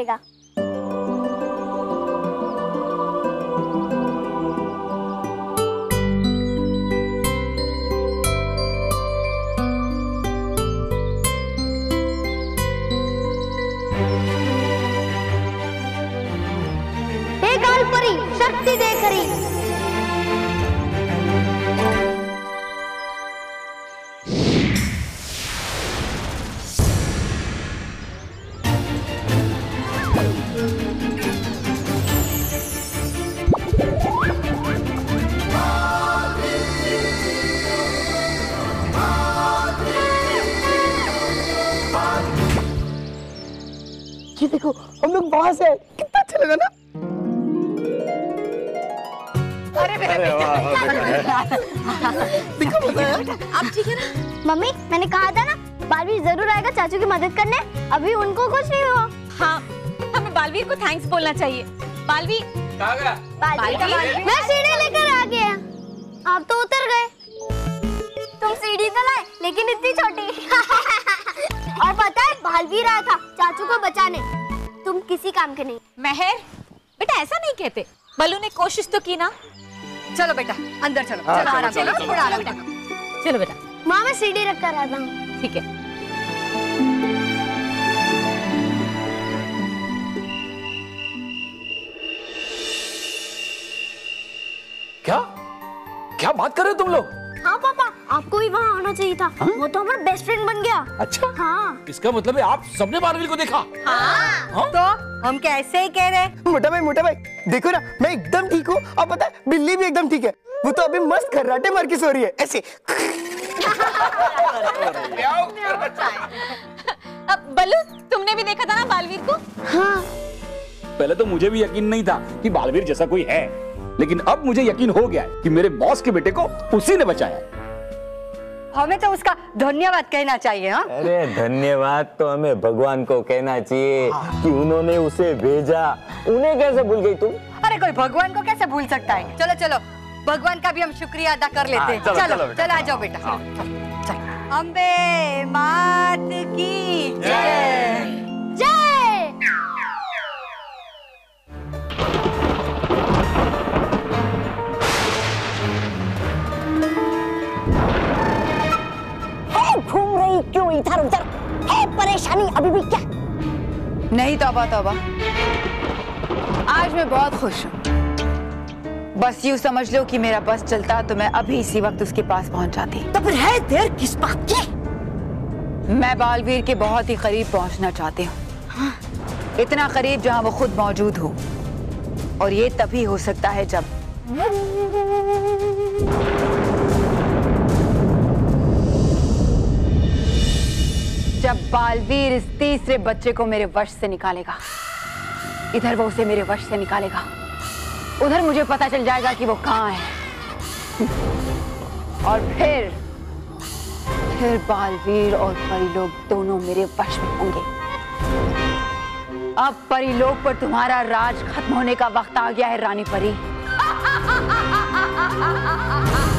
करेगा। ये देखो हम लोग वहाँ से कितना अच्छा लगा ना। अरे दिखा आप ठीक है ना? मम्मी मैंने कहा था ना बालवीर ज़रूर आएगा चाचू की मदद करने। अभी उनको कुछ नहीं हुआ। हाँ हमें बालवीर को थैंक्स बोलना चाहिए। बालवीर। बालवीर मैं सीढ़ी लेकर आ गया आप तो उतर गए। तुम सीढ़ी तो लाए लेकिन इतनी छोटी। और पता है भाल भी रहा था चाचू को बचाने। तुम किसी काम के नहीं। मेहर बेटा ऐसा नहीं कहते। बल्लू ने कोशिश तो की ना। चलो बेटा अंदर चलो। हाँ, चलो आराम चलो चलो। थोड़ा आराम बेटा चलो बेटा। माँ मैं सीढ़ी रख कर आता हूँ। ठीक है। क्या? क्या बात कर रहे हो तुम लोग? आपको भी वहाँ आना चाहिए था। हा? वो तो हमारा बेस्ट फ्रेंड बन गया। अच्छा? हाँ। इसका मतलब है आप सबने बालवीर को देखा? हाँ। तो हम क्या ऐसे ही कह रहे मोटा भाई मोटा भाई देखो ना मैं एकदम ठीक हूँ। और पता है बिल्ली भी एकदम ठीक है। वो तो अभी मस्त खर्राटे मार के सो रही है ऐसे। अब बल्लू तुमने भी देखा था ना बालवीर को? हाँ। पहले तो मुझे भी यकीन नहीं था कि बालवीर जैसा कोई है। लेकिन अब मुझे यकीन हो गया है कि मेरे बॉस के बेटे को उसी ने बचाया हमें तो उसका धन्यवाद कहना चाहिए हा? अरे धन्यवाद तो हमें भगवान को कहना चाहिए कि उन्होंने उसे भेजा। उन्हें कैसे भूल गई तुम अरे कोई भगवान को कैसे भूल सकता है? चलो चलो। भगवान का भी हम शुक्रिया अदा कर लेते हैं हाँ, चलो, चलो चलो चलो आ जाओ बेटा। चलो। अम्बे मात की तौबा तौबा आज मैं बहुत खुश हूँ। बस यूँ समझ लो कि मेरा बस चलता तो मैं अभी इसी वक्त उसके पास पहुँच जाती। तो फिर है देर किस बात की? मैं बालवीर के बहुत ही करीब पहुँचना चाहती हूँ। हाँ। इतना करीब जहाँ वो खुद मौजूद हो। और ये तभी हो सकता है जब जब बालवीर इस तीसरे बच्चे को मेरे वश से निकालेगा। इधर वो उसे मेरे वश से निकालेगा। उधर मुझे पता चल जाएगा कि वो कहाँ है। और फिर फिर बालवीर और परिलोक दोनों मेरे वश में होंगे। अब परिलोक पर तुम्हारा राज खत्म होने का वक्त आ गया है, रानी परी।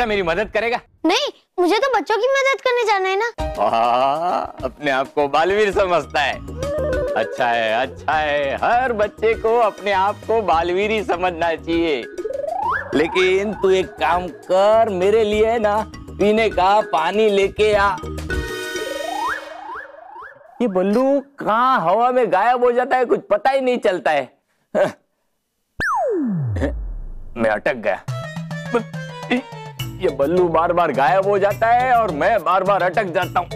बेटा मेरी मदद करेगा? नहीं मुझे तो बच्चों की मदद करने जाना है ना। वाह, अपने आप को बालवीर समझता है। अच्छा है अच्छा है हर बच्चे को अपने आप को बालवीर ही समझना चाहिए। लेकिन तू एक काम कर मेरे लिए ना पीने का पानी लेके आ। ये बल्लू कहाँ हवा में गायब हो जाता है कुछ पता ही नहीं चलता है। मैं अटक गया। ये बल्लू बार बार गायब हो जाता है और मैं बार बार अटक जाता हूँ।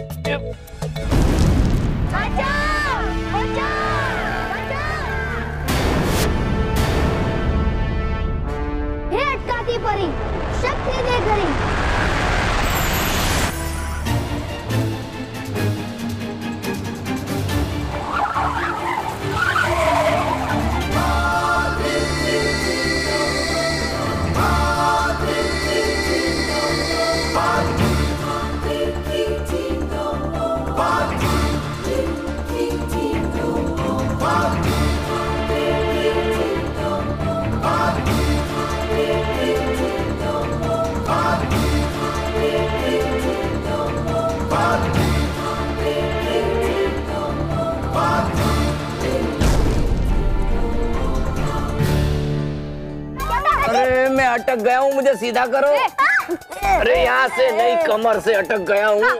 अरे मैं अटक गया हूँ मुझे सीधा करो। अरे यहाँ से नहीं कमर से अटक गया हूँ।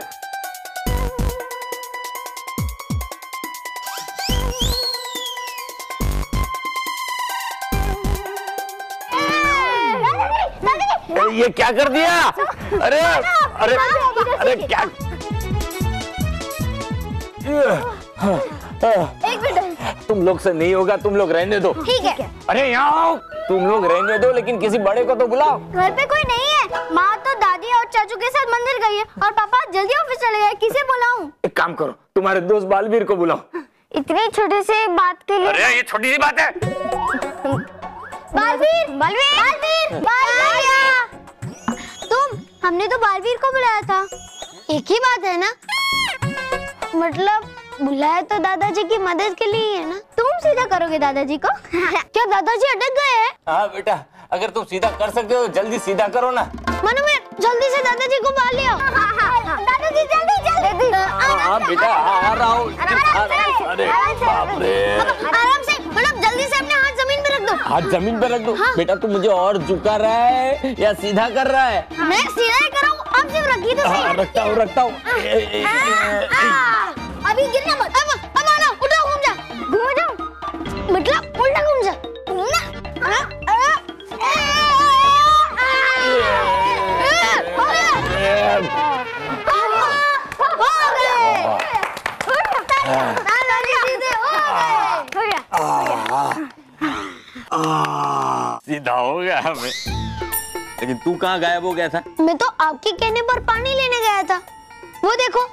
ये क्या कर दिया? अरे अरे अरे क्या एक मिनट। तुम लोग से नहीं होगा तुम लोग रहने दो। ठीक है। अरे यहाँ आओ तुम लोग रहने दो लेकिन किसी बड़े को तो बुलाओ। घर पे कोई नहीं है। माँ तो दादी और चाचू के साथ मंदिर गई है और पापा जल्दी ऑफ़िस चले गए। किसे बुलाऊं? एक काम करो तुम्हारे दोस्त बालवीर को बुलाओ। इतनी छोटी सी बात के लिए अरे ये छोटी सी बात है। बालवीर! बालवीर! बालवीर! बालवीर! तुम हमने तो बालवीर को बुलाया था। एक ही बात है ना? मतलब बुलाया तो दादाजी की मदद के लिए ही है ना? तुम सीधा करोगे दादाजी को? क्या दादाजी अटक गए हैं? हाँ बेटा अगर तुम सीधा कर सकते हो तो जल्दी सीधा करो ना। मनु में जल्दी से दादाजी को पाल लिया। दादाजी जल्दी जल्दी। हाँ बेटा आ रहा हूँ। अरे बाप रे आराम से। मतलब जल्दी से अपने हाथ ज़मीन पे रख दो। हाथ ज़मीन पे रख दो? बेटा तू मुझे और झुका रहा है या सीधा कर रहा है? मैं सीधा ही कर रहा हूँ अब सिर्फ़ रखी तो हाँ, सही रखता हूँ रखता हूँ। अभी गिरना मत अब अब आना उठो घूम जा घूम जाओ मतलब उल्टा घूम जा हो हो हो हो सीधा हो गया हमें लेकिन तू कहाँ गायब हो गया था मैं तो आपके कहने पर पानी लेने गया था वो देखो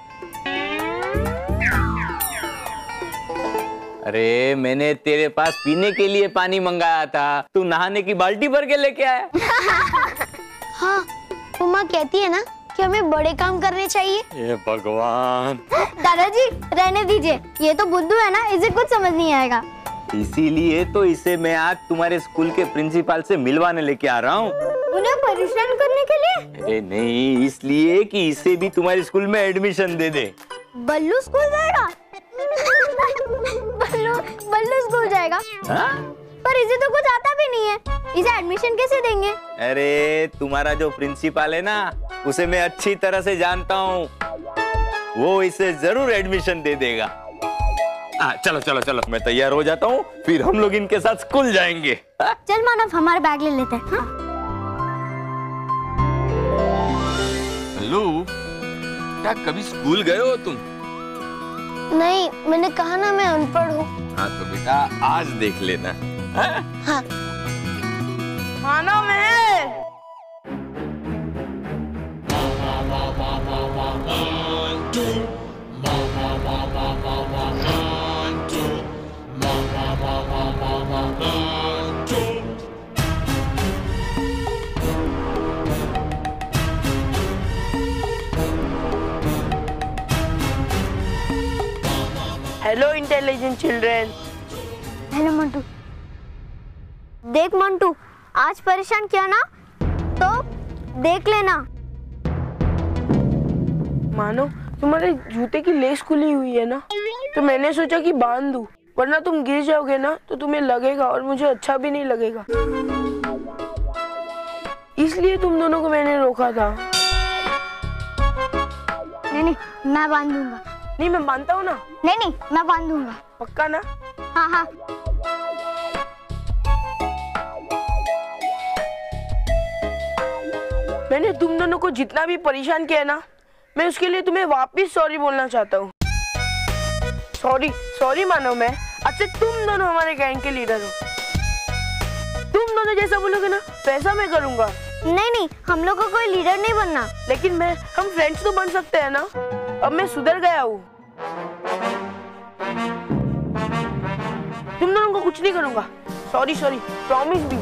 अरे मैंने तेरे पास पीने के लिए पानी मंगाया था। तू नहाने की बाल्टी भर के लेके आया। हाँ उमा कहती है ना कि हमें बड़े काम करने चाहिए। ये भगवान। दादाजी रहने दीजिए। ये तो बुद्धू है ना इसे कुछ समझ नहीं आएगा। इसीलिए तो इसे मैं आज तुम्हारे स्कूल के प्रिंसिपल से मिलवाने लेके आ रहा हूँ। उन्हें परेशान करने के लिए? अरे नहीं इसलिए कि इसे भी तुम्हारे स्कूल में एडमिशन दे दे। बल्लू स्कूल जाएगा? बल्लू बल्लू स्कूल जाएगा। हाँ? पर इसे तो कुछ आता भी नहीं है। इसे एडमिशन कैसे देंगे? अरे तुम्हारा जो प्रिंसिपल है ना उसे मैं अच्छी तरह से जानता हूँ। वो इसे ज़रूर एडमिशन दे देगा। आ, चलो चलो चलो। मैं तैयार हो जाता हूँ फिर हम लोग इनके साथ स्कूल जाएँगे। हाँ? चल मानव हमारे बैग ले लेते हैं। हाँ? हेलो क्या कभी स्कूल गए हो तुम? नहीं मैंने कहा ना मैं अनपढ़ हूँ। हाँ तो बेटा आज देख लेना। है? हाँ। मानो मैं इंटेलिजेंट चिल्ड्रन हेलो मंटू देख मंटू आज परेशान किया ना? तो देख लेना। मानो तुम्हारे जूते की लेस खुली हुई है ना? तो मैंने सोचा कि बाँध दूँ वरना तुम गिर जाओगे ना तो तुम्हें लगेगा और मुझे अच्छा भी नहीं लगेगा। इसलिए तुम दोनों को मैंने रोका था। नहीं नहीं मैं बाँध दूँगा। नहीं मैं मानता हूँ ना। नहीं नहीं मैं बाँध दूँगा पक्का ना? हाँ हाँ। मैंने तुम दोनों को जितना भी परेशान किया ना मैं उसके लिए तुम्हें वापस सॉरी बोलना चाहता हूँ। सॉरी सॉरी मानो मैं। अच्छा तुम दोनों हमारे गैंग के लीडर हो। तुम दोनों जैसा बोलोगे ना वैसा मैं करूँगा। नहीं नहीं हम लोग को कोई लीडर नहीं बनना। लेकिन मैं हम फ्रेंड्स तो बन सकते हैं ना। अब मैं सुधर गया हूँ। तुम दोनों को कुछ नहीं करूँगा। सॉरी सॉरी प्रॉमिस भी।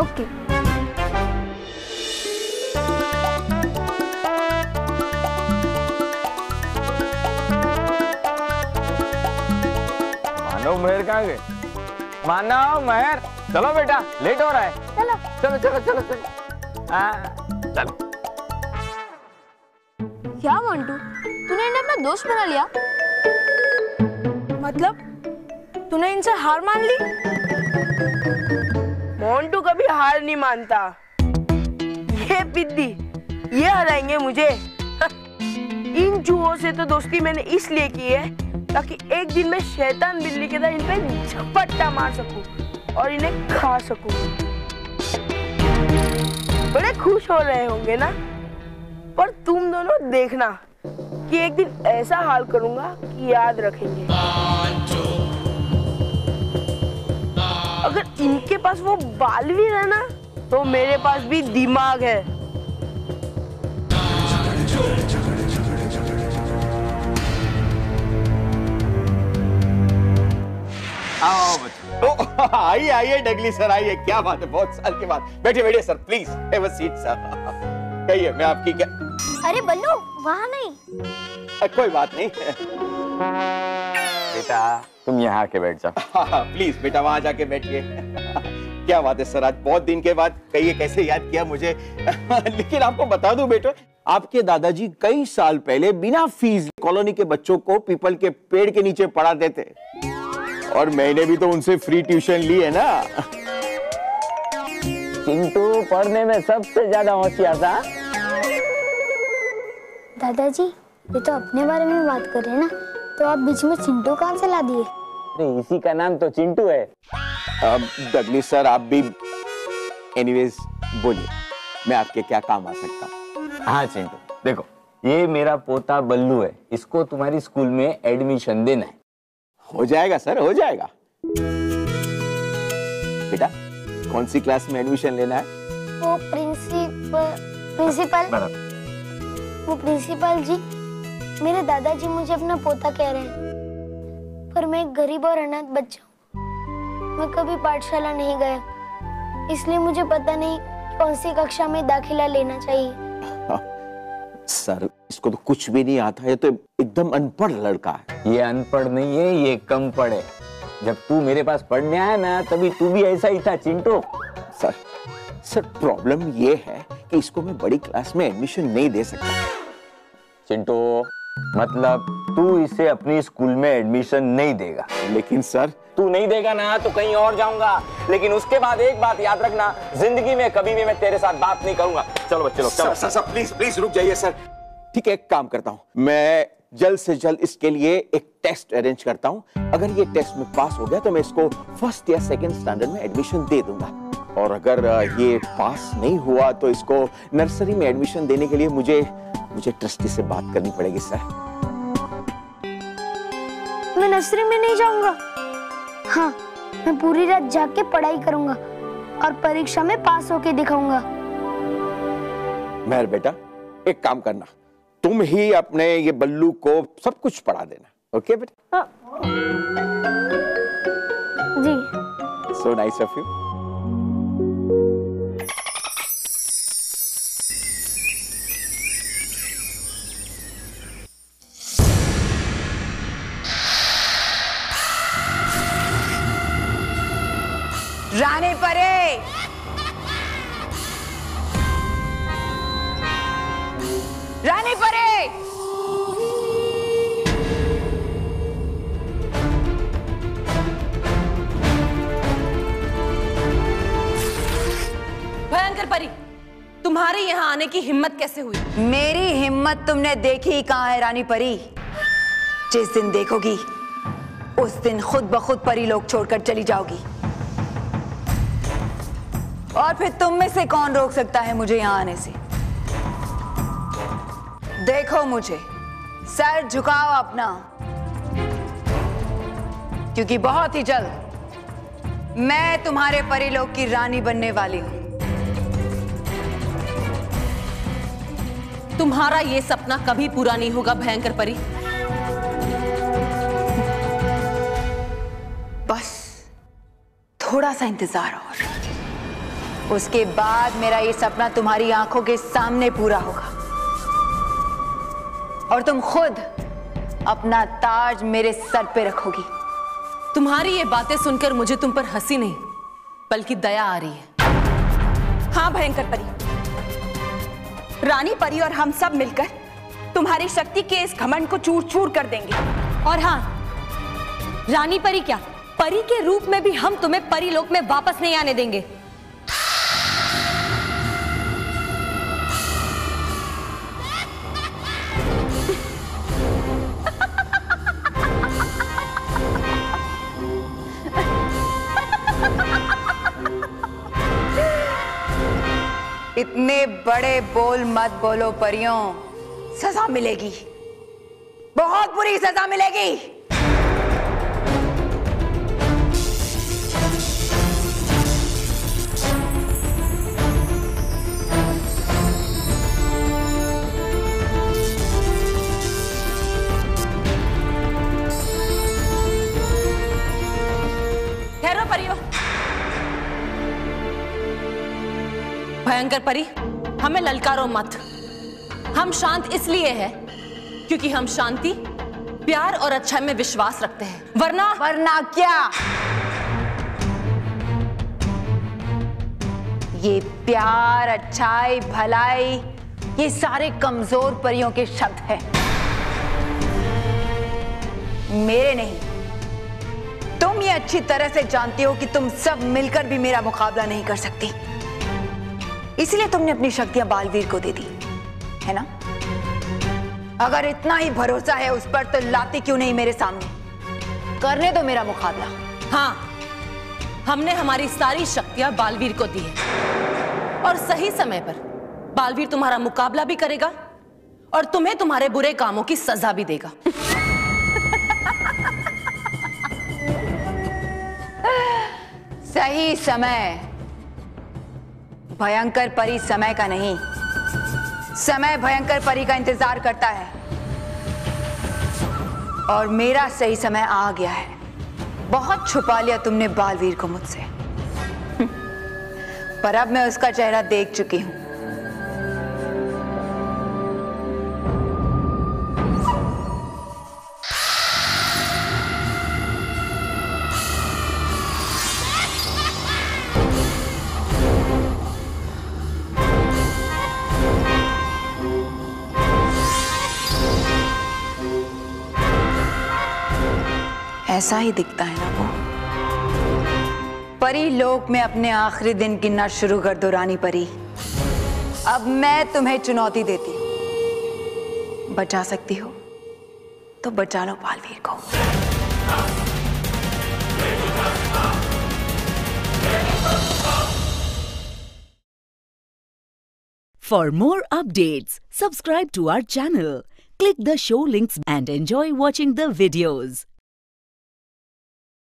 ओके मानव महर कहाँ गए? मानव महर। चलो बेटा लेट हो रहा है। चलो। चलो चलो चलो चलो। हाँ, चलो। क्या मंटू? तूने इन्हें अपना दोस्त बना लिया? मतलब? तूने इनसे हार मान ली? मोन्टू कभी हार नहीं मानता। ये पिद्दी ये हराएँगे मुझे। इन चूहों से तो दोस्ती मैंने इसलिए की है ताकि एक दिन मैं शैतान बिल्ली के तरह इन पे झपट्टा मार सकूँ और इन्हें खा सकूँ। बड़े खुश हो रहे होंगे ना? पर तुम दोनों देखना कि एक दिन ऐसा हाल करूँगा कि याद रखेंगे। अगर इनके पास वो बालवीर है ना तो मेरे पास भी दिमाग है। आओ बच्चों। आइए आइए डगली सर आइए। क्या बात है बहुत साल के बाद बैठिए बैठिए sir please have a seat sir कहिए मैं आपकी क्या अरे बल्लू वहाँ नहीं। कोई बात नहीं। बेटा तुम यहाँ आके बैठ जाओ। प्लीज़ बेटा वहाँ जाके बैठिए। क्या बात है सर आज बहुत दिन के बाद कहिए कैसे याद किया मुझे? लेकिन आपको बता दूँ बेटो आपके दादाजी कई साल पहले बिना फ़ीस कॉलोनी के बच्चों को पीपल के पेड़ के नीचे पढ़ाते थे और मैंने भी तो उनसे फ्री ट्यूशन ली है ना। चिंटू पढ़ने में सबसे ज़्यादा होशियार था। दादाजी ये तो अपने बारे में बात कर रहे हैं ना तो आप बीच में चिंटू कहाँ से ला दिए? अरे इसी का नाम तो चिंटू है। अब डगली सर आप भी एनीवेज बोलिए मैं आपके क्या काम आ सकता हूँ? हाँ चिंटू देखो ये मेरा पोता बल्लू है इसको तुम्हारी स्कूल में एडमिशन देना है। हो जाएगा सर हो जाएगा। बेटा कौन सी क्लास में एडमिशन लेना है? वो प्रिंसिपल प्रिंसिपल वो प्रिंसिपल जी मेरे दादाजी मुझे अपना पोता कह रहे हैं पर मैं एक गरीब और अनाथ बच्चा हूँ। मैं कभी पाठशाला नहीं गया इसलिए मुझे पता नहीं कौन सी कक्षा में दाखिला लेना चाहिए। सर इसको तो कुछ भी नहीं आता है तो एकदम अनपढ़ लड़का है। ये अनपढ़ नहीं है ये कम पढ़ जब तू मेरे पास पढ़ने आया ना तभी तू भी ऐसा ही था चिंटू। सर सर प्रॉब्लम ये है कि इसको मैं बड़ी क्लास में एडमिशन नहीं दे सकता। चिंटू मतलब तू इसे अपनी स्कूल में एडमिशन नहीं देगा। लेकिन सर तू नहीं देगा ना तो कहीं और जाऊँगा। लेकिन उसके बाद एक बात याद रखना ज़िंदगी में कभी भी मैं तेरे साथ बात नहीं करूँगा। चलो बच्चे लोग चलो। सर सर प्लीज़ प्लीज़ रुक जाइए सर ठीक है एक काम करता हूँ। मैं जल्द से जल्द इसके लिए एक टेस्ट अरेंज करता हूँ। अगर ये टेस्ट में पास हो गया तो मैं इसको फ़र्स्ट या सेकंड स्टैंडर्ड में एडमिशन दे दूँगा। और अगर ये पास नहीं हुआ तो इसको नर्सरी में एडमिशन देने के लिए मुझे मुझे ट्रस्टी से बात करनी पड़ेगी सर मैं नर्सरी में नहीं जाऊँगा। हाँ मैं पूरी रात जाग के पढ़ाई करूँगा और परीक्षा में पास होके दिखाऊँगा। मेहर बेटा एक काम करना। तुम ही अपने ये बल्लू को सब कुछ पढ़ा देना ओके बेटा? जी। सो नाइस ऑफ़ यू भयंकर परी। तुम्हारे यहाँ आने की हिम्मत कैसे हुई? मेरी हिम्मत तुमने देखी कहाँ है, रानी परी? जिस दिन देखोगी, उस दिन खुद ब खुद परी लोग छोड़कर चली जाओगी। और फिर तुम में से कौन रोक सकता है मुझे यहाँ आने से? देखो मुझे, सर झुकाओ अपना। क्योंकि बहुत ही जल्द मैं तुम्हारे परिलोक की रानी बनने वाली हूँ। तुम्हारा ये सपना कभी पूरा नहीं होगा, भयंकर परी। बस, थोड़ा सा इंतज़ार और। उसके बाद मेरा ये सपना तुम्हारी आँखों के सामने पूरा होगा। और तुम खुद अपना ताज मेरे सर पे रखोगी। तुम्हारी ये बातें सुनकर मुझे तुम पर हँसी नहीं, बल्कि दया आ रही है। हाँ भयंकर परी। रानी परी और हम सब मिलकर तुम्हारी शक्ति के इस घमंड को चूर चूर कर देंगे। और हाँ रानी परी क्या? परी के रूप में भी हम तुम्हें परी लोक में वापस नहीं आने देंगे। इतने बड़े बोल मत बोलो परियों। सजा मिलेगी। बहुत बुरी सजा मिलेगी। भयंकर परी, हमें ललकारो मत। हम शांत इसलिए है, क्योंकि हम शांति, प्यार और अच्छा में विश्वास रखते हैं। वरना वरना क्या? ये प्यार, अच्छाई, भलाई, ये सारे कमज़ोर परियों के शब्द हैं। मेरे नहीं। तुम ये अच्छी तरह से जानती हो कि तुम सब मिलकर भी मेरा मुकाबला नहीं कर सकती। इसलिए तुमने अपनी शक्तियाँ बालवीर को दे दी है ना? अगर इतना ही भरोसा है उस पर तो लाती क्यों नहीं मेरे सामने? करने दो मेरा मुकाबला। हाँ हमने हमारी सारी शक्तियाँ बालवीर को दी है। और सही समय पर बालवीर तुम्हारा मुकाबला भी करेगा और तुम्हें तुम्हारे बुरे कामों की सजा भी देगा। सही समय भयंकर परी समय का नहीं। समय भयंकर परी का इंतज़ार करता है। और मेरा सही समय आ गया है। बहुत छुपा लिया तुमने बालवीर को मुझसे। पर अब मैं उसका चेहरा देख चुकी हूँ। ऐसा ही दिखता है ना वो। परी, लोक में अपने आखिरी दिन गिनना शुरू कर दो रानी परी। अब मैं तुम्हें चुनौती देती। बचा सकती हो तो बचा लो पालवीर को। For more updates subscribe to our channel click the show links and enjoy watching the videos